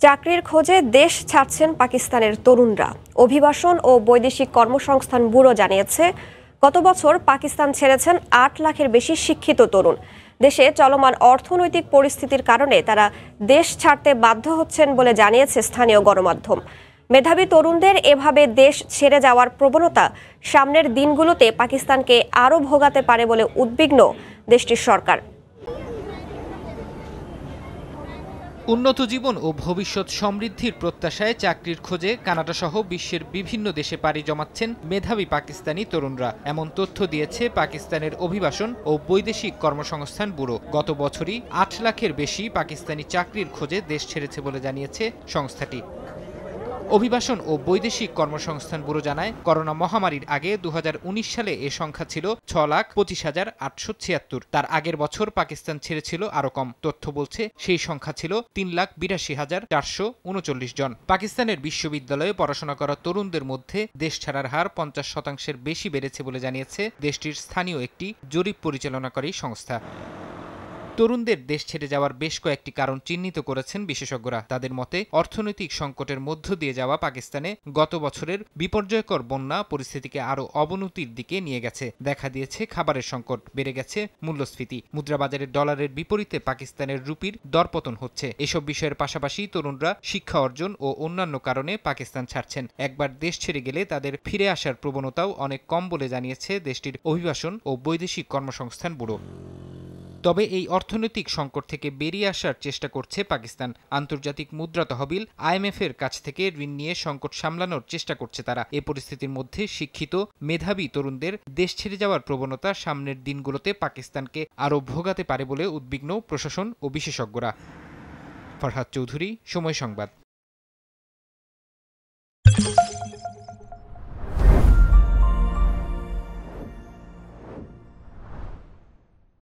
চাকরির খোঁজে দেশ ছাড়ছেন পাকিস্তানের তরুণরা। অভিবাসন ও বৈদেশিক কর্মসংস্থান ব্যুরো জানিয়েছে, গত বছর পাকিস্তান ছেড়েছেন আট লাখের বেশি শিক্ষিত তরুণ। দেশে চলমান অর্থনৈতিক পরিস্থিতির কারণে তারা দেশ ছাড়তে বাধ্য হচ্ছেন বলে জানিয়েছে স্থানীয় গণমাধ্যম। মেধাবী তরুণদের এভাবে দেশ ছেড়ে যাওয়ার প্রবণতা সামনের দিনগুলোতে পাকিস্তানকে আরও ভোগাতে পারে বলে উদ্বিগ্ন দেশটির সরকার। উন্নত জীবন ও ভবিষ্যৎ সমৃদ্ধির প্রত্যাশায় চাকরির খোঁজে কানাডা সহ বিশ্বের বিভিন্ন দেশে পাড়ি জমাচ্ছেন মেধাবী পাকিস্তানি তরুণরা। এমন তথ্য দিয়েছে পাকিস্তানের অভিবাসন ও বৈদেশিক কর্মসংস্থান ব্যুরো। গত বছরই আট লাখের বেশি পাকিস্তানি চাকরির খোঁজে দেশ ছেড়েছে বলে জানিয়েছে সংস্থাটি। অভিবাসন ও বৈদেশিক কর্মসংস্থান ব্যুরো জানায়, করোনা মহামারীর আগে দু হাজার উনিশ সালে এ সংখ্যা ছিল ছ লাখ পঁচিশ হাজার আটশো ছিয়াত্তর। তার আগের বছর পাকিস্তান ছেড়েছিল আরও কম। তথ্য বলছে, সেই সংখ্যা ছিল তিন লাখ বিরাশি হাজার চারশো উনচল্লিশ জন। পাকিস্তানের বিশ্ববিদ্যালয়ে পড়াশোনা করা তরুণদের মধ্যে দেশ ছাড়ার হার পঞ্চাশ শতাংশের বেশি বেড়েছে বলে জানিয়েছে দেশটির স্থানীয় একটি জরিপ পরিচালনাকারী সংস্থা। তরুণদের দেশ ছেড়ে যাওয়ার বেশ কয়েকটি কারণ চিহ্নিত করেছেন বিশেষজ্ঞরা। তাদের মতে, অর্থনৈতিক সংকটের মধ্য দিয়ে যাওয়া পাকিস্তানে গত বছরের বিপর্যয়কর বন্যা পরিস্থিতিকে আরও অবনতির দিকে নিয়ে গেছে। দেখা দিয়েছে খাবারের সংকট, বেড়ে গেছে মূল্যস্ফীতি। মুদ্রাবাজারে ডলারের বিপরীতে পাকিস্তানের রুপির দরপতন হচ্ছে। এসব বিষয়ের পাশাপাশি তরুণরা শিক্ষা অর্জন ও অন্যান্য কারণে পাকিস্তান ছাড়ছেন। একবার দেশ ছেড়ে গেলে তাদের ফিরে আসার প্রবণতাও অনেক কম বলে জানিয়েছে দেশটির অভিবাসন ও বৈদেশিক কর্মসংস্থান ব্যুরো। তবে এই অর্থনৈতিক সংকট থেকে বেরিয়ে আসার চেষ্টা করছে পাকিস্তান। আন্তর্জাতিক মুদ্রা তহবিল আইএমএফ এর কাছ থেকে ঋণ নিয়ে সংকট সামলানোর চেষ্টা করছে তারা। এ পরিস্থিতির মধ্যে শিক্ষিত, মেধাবী তরুণদের দেশ ছেড়ে যাওয়ার প্রবণতা সামনের দিনগুলোতে পাকিস্তানকে আরও ভোগাতে পারে বলে উদ্বিগ্ন প্রশাসন ও বিশেষজ্ঞরা। ফরহাদ চৌধুরী, সময় সংবাদ।